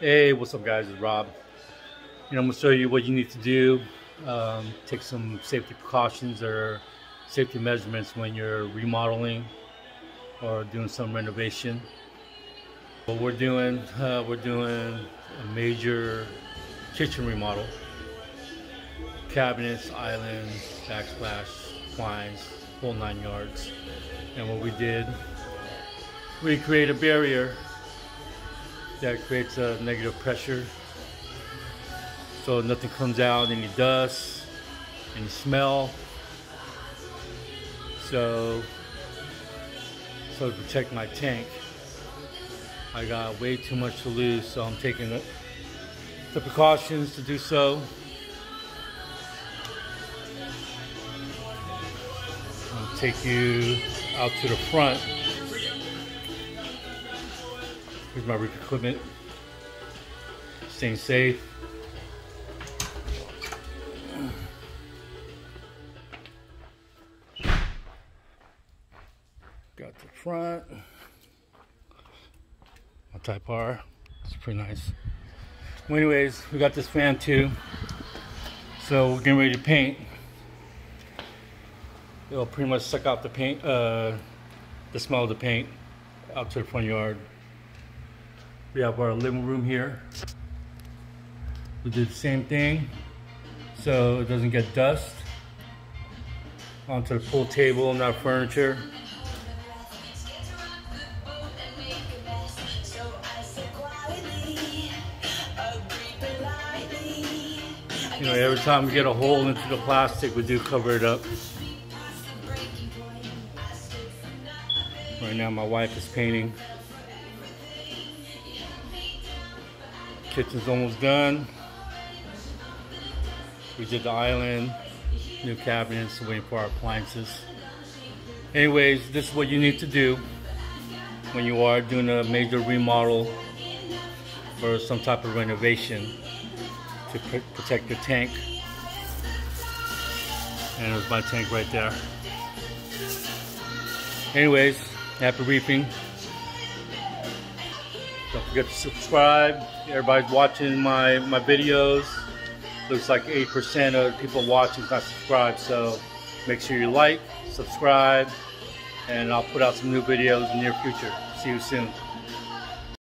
Hey, what's up guys, it's Rob. You know, I'm gonna show you what you need to do. Um, take some safety precautions or safety measurements when you're remodeling or doing some renovation. What we're doing, uh, we're doing a major kitchen remodel. Cabinets, islands, backsplash, blinds, whole nine yards. And what we did, we create a barrier that creates a negative pressure. So nothing comes out any dust any smell. So so to protect my tank I got way too much to lose so I'm taking the, the precautions to do so. I'll take you out to the front Here's my roof equipment. Staying safe. Got the front. My Type R. It's pretty nice. Well, anyways, we got this fan too. So we're getting ready to paint. It'll pretty much suck out the paint, uh, the smell of the paint out to the front yard. We have our living room here. We did the same thing so it doesn't get dust onto the pool table and our furniture. You know, every time we get a hole into the plastic, we do cover it up. Right now my wife is painting. Kitchen's almost done. We did the island, new cabinets, waiting for our appliances. Anyways, this is what you need to do when you are doing a major remodel or some type of renovation to protect your tank. And there's my tank right there. Anyways, happy reefing. Don't forget to subscribe. Everybody's watching my, my videos. Looks like 8% of people watching not subscribed. So make sure you like, subscribe, and I'll put out some new videos in the near future. See you soon.